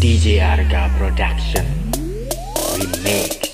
DJ Arga Production Remake.